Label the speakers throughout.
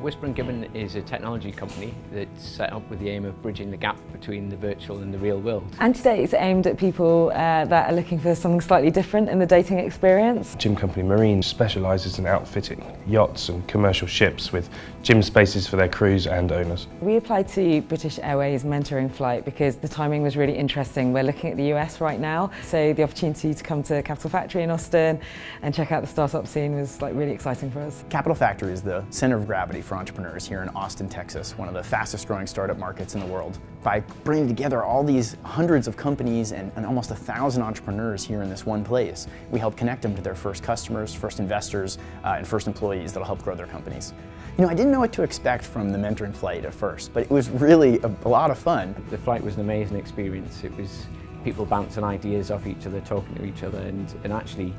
Speaker 1: Whisper and Gibbon is a technology company that's set up with the aim of bridging the gap between the virtual and the real world.
Speaker 2: And today it's aimed at people uh, that are looking for something slightly different in the dating experience.
Speaker 3: Gym Company Marine specialises in outfitting yachts and commercial ships with gym spaces for their crews and owners.
Speaker 2: We applied to British Airways mentoring flight because the timing was really interesting. We're looking at the US right now, so the opportunity to come to Capital Factory in Austin and check out the startup scene was like really exciting for us.
Speaker 4: Capital Factory is the center of gravity for entrepreneurs here in Austin, Texas, one of the fastest growing startup markets in the world. By bringing together all these hundreds of companies and, and almost a thousand entrepreneurs here in this one place, we help connect them to their first customers, first investors, uh, and first employees that'll help grow their companies. You know, I didn't know what to expect from the mentoring flight at first, but it was really a, a lot of fun.
Speaker 1: The flight was an amazing experience. It was people bouncing ideas off each other, talking to each other, and, and actually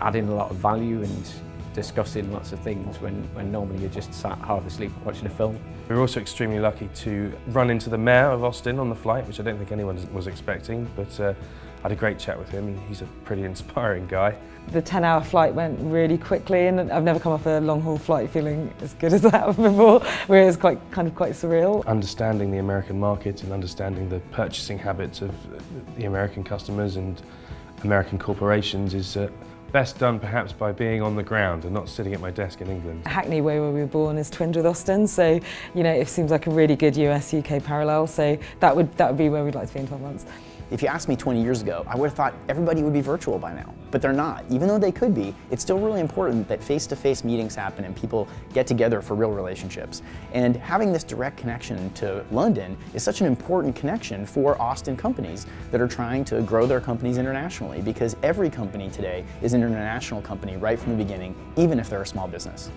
Speaker 1: adding a lot of value and discussing lots of things when, when normally you're just sat half asleep watching a film.
Speaker 3: We were also extremely lucky to run into the mayor of Austin on the flight, which I don't think anyone was expecting, but uh, I had a great chat with him and he's a pretty inspiring guy.
Speaker 2: The 10 hour flight went really quickly and I've never come off a long haul flight feeling as good as that before, where it was quite, kind of quite surreal.
Speaker 3: Understanding the American market and understanding the purchasing habits of the American customers and American corporations is uh, best done perhaps by being on the ground and not sitting at my desk in England.
Speaker 2: Hackney, where we were born, is twinned with Austin, so you know it seems like a really good US-UK parallel. So that would that would be where we'd like to be in 12 months.
Speaker 4: If you asked me 20 years ago, I would have thought everybody would be virtual by now, but they're not. Even though they could be, it's still really important that face-to-face -face meetings happen and people get together for real relationships. And having this direct connection to London is such an important connection for Austin companies that are trying to grow their companies internationally because every company today is an international company right from the beginning, even if they're a small business.